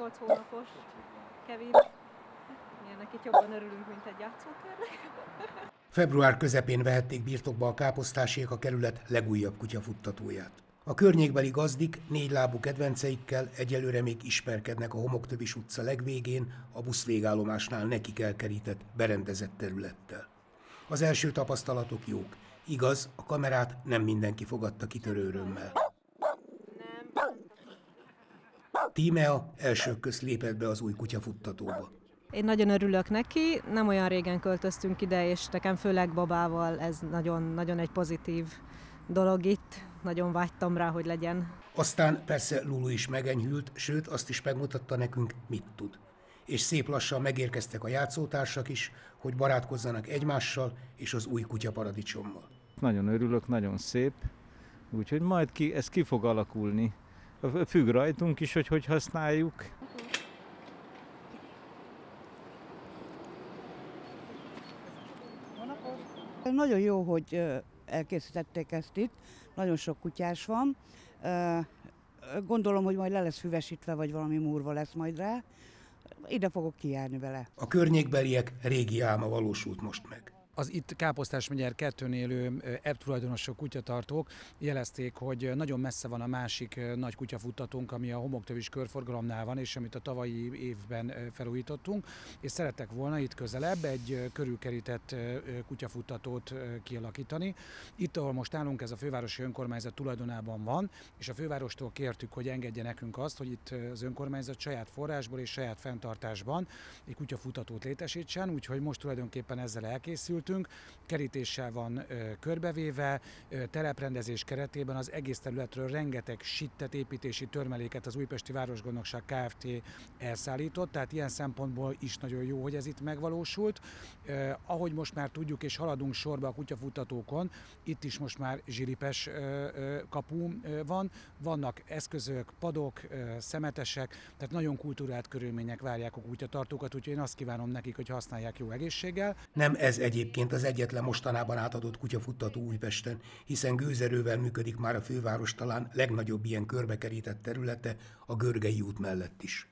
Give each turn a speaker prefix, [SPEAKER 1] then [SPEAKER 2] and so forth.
[SPEAKER 1] 8 hónapos Kevin. Milyennek itt jobban örülünk, mint egy játszótérnek.
[SPEAKER 2] Február közepén vehették birtokba a káposztásiek a kerület legújabb kutyafuttatóját. A környékbeli gazdik négy lábú kedvenceikkel egyelőre még ismerkednek a Homoktövis utca legvégén, a buszvégállomásnál nekik elkerített, berendezett területtel. Az első tapasztalatok jók. Igaz, a kamerát nem mindenki fogadta kitörő örömmel. Tímea elsők közt lépett be az új kutyafuttatóba.
[SPEAKER 1] Én nagyon örülök neki, nem olyan régen költöztünk ide, és nekem főleg babával ez nagyon, nagyon egy pozitív dolog itt. Nagyon vágytam rá, hogy legyen.
[SPEAKER 2] Aztán persze Lulu is megenyhült, sőt azt is megmutatta nekünk, mit tud. És szép lassan megérkeztek a játszótársak is, hogy barátkozzanak egymással és az új kutyaparadicsommal.
[SPEAKER 3] Nagyon örülök, nagyon szép, úgyhogy majd ki, ez ki fog alakulni. Függ rajtunk is, hogy hogy használjuk.
[SPEAKER 4] Nagyon jó, hogy elkészítették ezt itt, nagyon sok kutyás van. Gondolom, hogy majd le lesz füvesítve, vagy valami múrva lesz majd rá. Ide fogok kijárni vele.
[SPEAKER 2] A környékbeliek régi álma valósult most meg
[SPEAKER 5] az itt Káposztás megyer kettőn élő ebb tulajdonosok, kutyatartók jelezték, hogy nagyon messze van a másik nagy kutyafuttatónk, ami a homoktövis körforgalomnál van, és amit a tavalyi évben felújítottunk, és szerettek volna itt közelebb egy körülkerített kutyafuttatót kialakítani. Itt, ahol most állunk, ez a fővárosi önkormányzat tulajdonában van, és a fővárostól kértük, hogy engedje nekünk azt, hogy itt az önkormányzat saját forrásból és saját fenntartásban egy kutyafutatót létesítsen, úgyhogy most tulajdonképpen ezzel elkészült készültünk, kerítéssel van körbevéve, teleprendezés keretében az egész területről rengeteg sittet, építési törmeléket az Újpesti Városgondnokság Kft. elszállított, tehát ilyen szempontból is nagyon jó, hogy ez itt megvalósult. Ahogy most már tudjuk és haladunk sorba a kutyafutatókon, itt is most már zsiripes kapu van, vannak eszközök, padok, szemetesek, tehát nagyon kultúrált körülmények várják a kutyatartókat, úgyhogy én azt kívánom nekik, hogy használják jó egészséggel.
[SPEAKER 2] Nem ez egyébként egyébként az egyetlen mostanában átadott kutyafuttató Újpesten, hiszen gőzerővel működik már a főváros talán legnagyobb ilyen körbekerített területe a Görgei út mellett is.